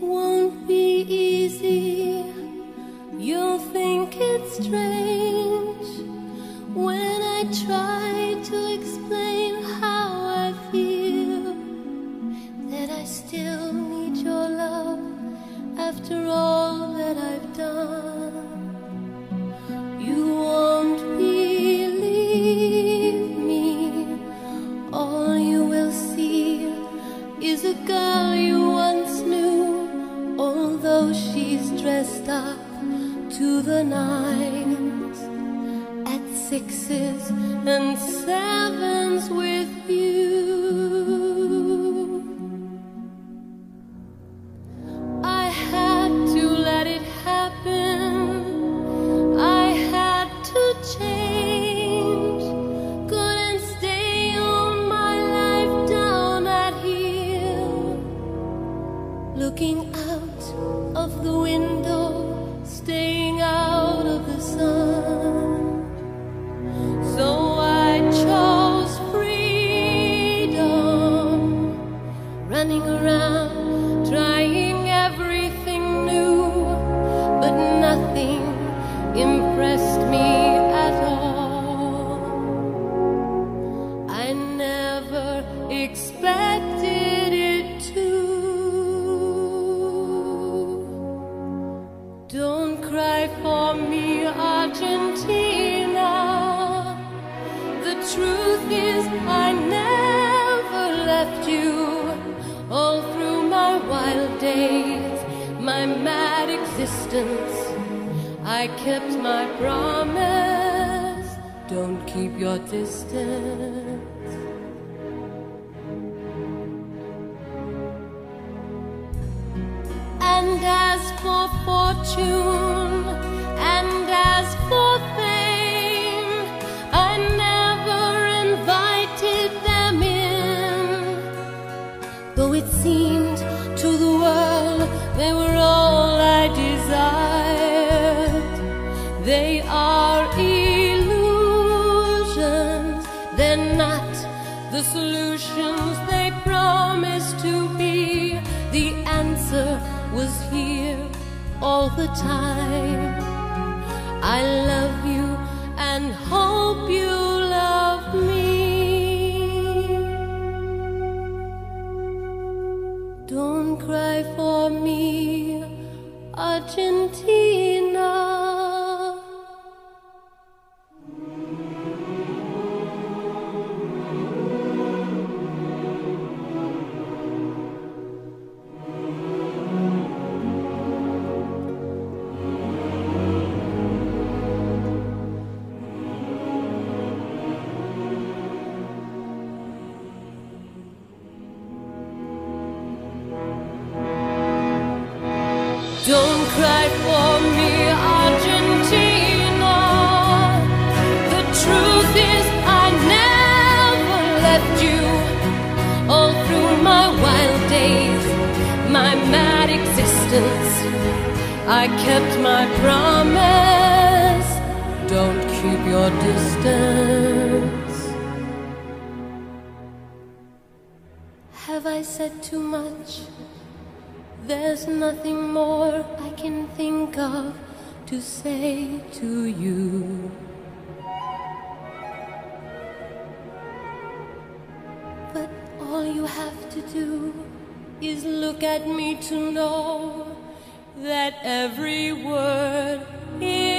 won't be easy. You'll think it's strange when I try to explain how I feel. That I still need your love after all that I've done. You won't believe me. All you will see is a girl you she's dressed up to the nines at sixes and sevens with you. Trying everything new, but nothing impressed me at all. I never expected existence, I kept my promise. Don't keep your distance. And as for fortune, and as for fame, I never invited them in. Though it seemed to the world they were all not the solutions they promised to be. The answer was here all the time. I love you and hope you love me. Don't cry for me, Argentina. Don't cry for me, Argentina. The truth is, I never left you. All through my wild days, my mad existence, I kept my promise. Don't keep your distance. Have I said too much? There's nothing more I can think of to say to you. But all you have to do is look at me to know that every word is